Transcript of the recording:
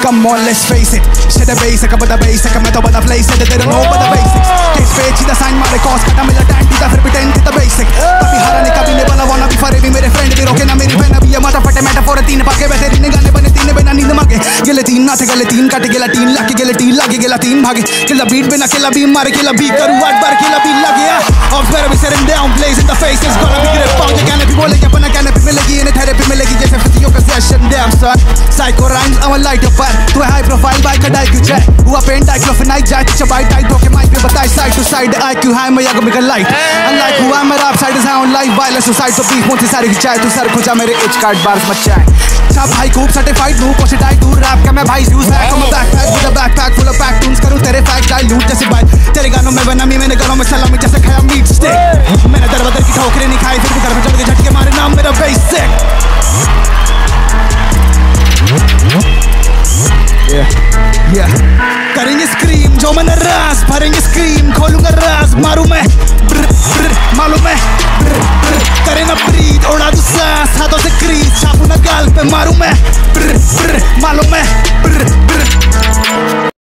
Come on, let's face it. Shit the basic, but the basic, I'm at the place. Said they don't know but the basics. Case page, the sign, my cost, cut a militant, the pretend the basic. कभी हारा नहीं कभी नहीं बना वाला भी फरे भी मेरे फ्रेंड भी रोके ना मेरी बहन भी ये माता फटे मेटाफोर तीन पाके वैसे तीन गाने बने तीन बिना नींद मांगे गिले तीन नाथे गले तीन काटे गिला तीन लाके गिले तीन लागे गिला तीन भागे किला बीट बिना किला बीम मारे किला बीट करूँ आठ बार किला बीट लगे Off better be sitting down, blazing the face It's gonna be good fun You canopy बोलेंगे अपना canopy मिलेगी Damn son Psycho rhymes I'm a light up पर तू है high profile बाइक का डाई क्यों जाए हुआ पेन डाइक्लोफेनाइक जाए तुझे बाइट टाइट होके माइक पे बताए side to side IQ high मैं यागो बिगल light. Unlike who I'm a rap side is on live violence suicide तो beef मुझे सारी खिंचाए तू सर खुजा मेरे एज कार्ड बार्स मचाए सब भाई खूब सर्टिफाइड नू पोस्ट डाई दूर रैप का मैं भाई यूज़ है कम backpack with a backpack full of pack tunes करूँ तेरे फैक्ट डाइल्यूट जैसे बाइक तेरे गानों में बनामी मैंने गलों में सलामी जैसे खाया मीट स्टिक जो मैंने रास भरेंगे स्क्रीम खोलूँगा रास मारू मैं मालूम है करे ना ब्रीद उड़ा दू सांस हाथों से क्रीज छापू ना गाल पे मारू मैं मालूम है